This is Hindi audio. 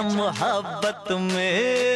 मोहब्बत में।